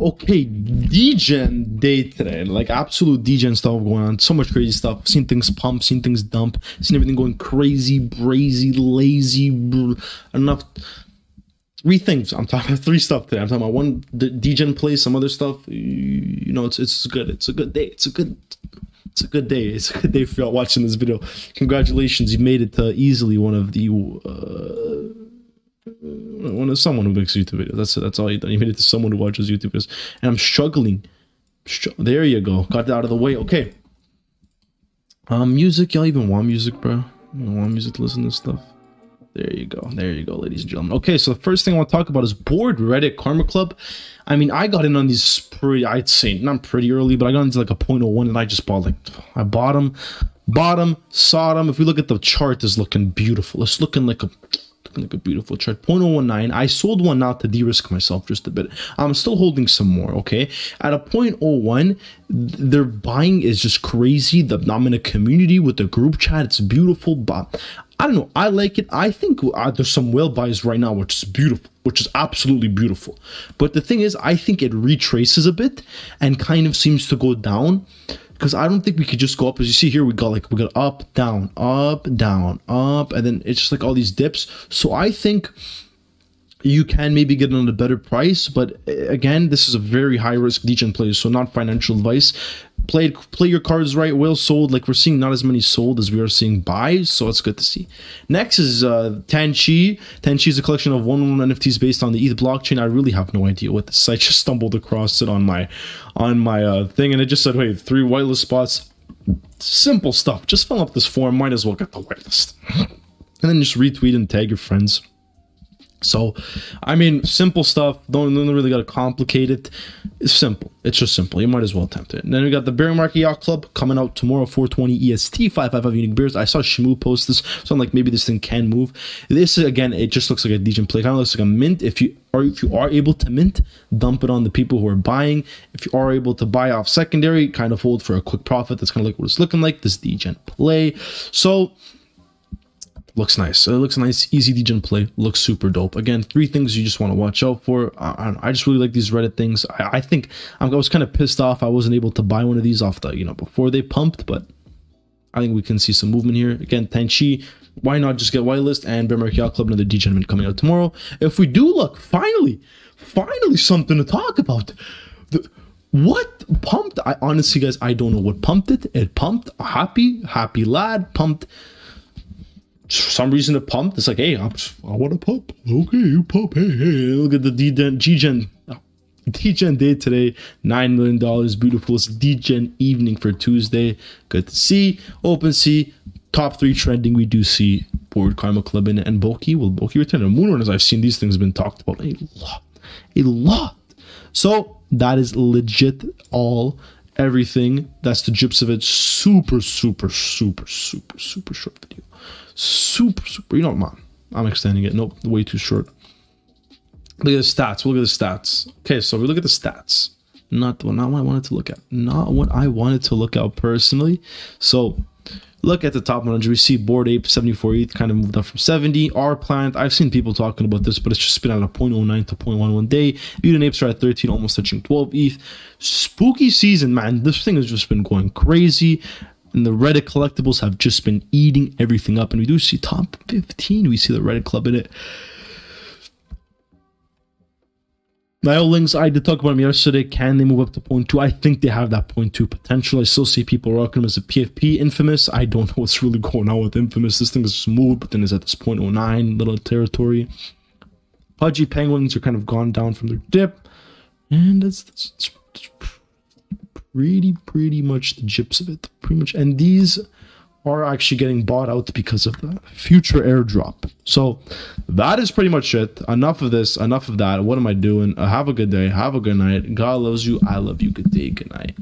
Okay, degen day today. Like absolute degen stuff going on. So much crazy stuff. Seen things pump, seen things dump, seen everything going crazy, brazy, lazy. Br- enough. Three things. I'm talking about three stuff today. I'm talking about one the degen play, some other stuff. You know, it's it's good. It's a good day. It's a good. It's a good day. It's a good day for y'all watching this video. Congratulations, you made it to easily one of the. Uh, one someone who makes YouTube videos. That's that's all you done. You made it to someone who watches YouTube videos, and I'm struggling. There you go. Got it out of the way. Okay. Um, music. Y'all even want music, bro? You want music to listen to stuff? There you go. There you go, ladies and gentlemen. Okay, so the first thing I want to talk about is board Reddit Karma Club. I mean, I got in on these pretty, I'd say not pretty early, but I got into like a 0.01 and I just bought like, I bought them, bought them, saw them. If we look at the chart, it's looking beautiful. It's looking like a, like a beautiful chart. 0.019. I sold one now to de-risk myself just a bit. I'm still holding some more, okay? At a 0.01, their buying is just crazy. The, I'm in a community with the group chat. It's beautiful, but I don't know. I like it. I think uh, there's some whale buys right now, which is beautiful, which is absolutely beautiful. But the thing is, I think it retraces a bit and kind of seems to go down because I don't think we could just go up. As you see here, we got like we got up, down, up, down, up, and then it's just like all these dips. So I think you can maybe get on a better price, but uh, again, this is a very high risk degen play, so not financial advice. Play play your cards right. Well sold. Like we're seeing not as many sold as we are seeing buys, so it's good to see. Next is uh, Tanchi. Tanchi is a collection of one one NFTs based on the ETH blockchain. I really have no idea what this. I just stumbled across it on my on my uh, thing, and it just said, "Wait, three whitelist spots." Simple stuff. Just fill up this form. Might as well get the whitelist, and then just retweet and tag your friends. So, I mean, simple stuff. Don't, don't really got to complicate it. It's simple. It's just simple. You might as well attempt it. And then we got the Bear Market Yacht Club coming out tomorrow, 420 EST, 555 unique beers. I saw Shmoo post this, so I'm like, maybe this thing can move. This again, it just looks like a degen play. Kind of looks like a mint. If you are if you are able to mint, dump it on the people who are buying. If you are able to buy off secondary, kind of hold for a quick profit. That's kind of like what it's looking like. This degen play. So looks nice. It looks nice, easy degen play, looks super dope. Again, three things you just want to watch out for. I, I just really like these Reddit things. I, I think I was kind of pissed off I wasn't able to buy one of these off the you know before they pumped, but I think we can see some movement here. Again, Tanchi, why not just get whitelist and Market Yacht Club, another degen coming out tomorrow. If we do look, finally, finally something to talk about. The, what pumped? I honestly, guys, I don't know what pumped it. It pumped. Happy, happy lad pumped some reason it pumped. It's like, hey, I'm, i want to pump. Okay, you pump. Hey, hey, look at the D-Gen. D-Gen day today, $9 million. Beautiful. It's D-Gen evening for Tuesday. Good to see. OpenSea, top three trending. We do see Board Karma Club in and Boki. Will Boki return? And Moonrunners, I've seen these things been talked about a lot. A lot. So that is legit all everything. That's the gyps of it. Super, super, super, super, super short video super, super. You know, man, I'm extending it. Nope, way too short. Look at the stats. We'll look at the stats. Okay, so we look at the stats. Not, well, not what I wanted to look at. Not what I wanted to look at personally. So look at the top 100. We see Bored Ape 74 ETH kind of moved up from 70. R Plant, I've seen people talking about this, but it's just been at a 0.09 to 0.11 day. Mutant Apes are at 13, almost touching 12 ETH. Spooky season, man. This thing has just been going crazy and the Reddit collectibles have just been eating everything up. And we do see top 15. We see the Reddit club in it. Nyolings, I did talk about them yesterday. Can they move up to point two? I think they have that point two potential. I still see people rocking them as a PFP Infamous. I don't know what's really going on with Infamous. This thing is smooth, but then it's at this 0.09 little territory. Pudgy Penguins are kind of gone down from their dip. And that's, that's, that's pretty pretty much the gyps of it pretty much and these are actually getting bought out because of the future airdrop. So that is pretty much it. Enough of this enough of that. What am i doing? Uh, have a good day have a good night. God loves you. I love you. Good day good night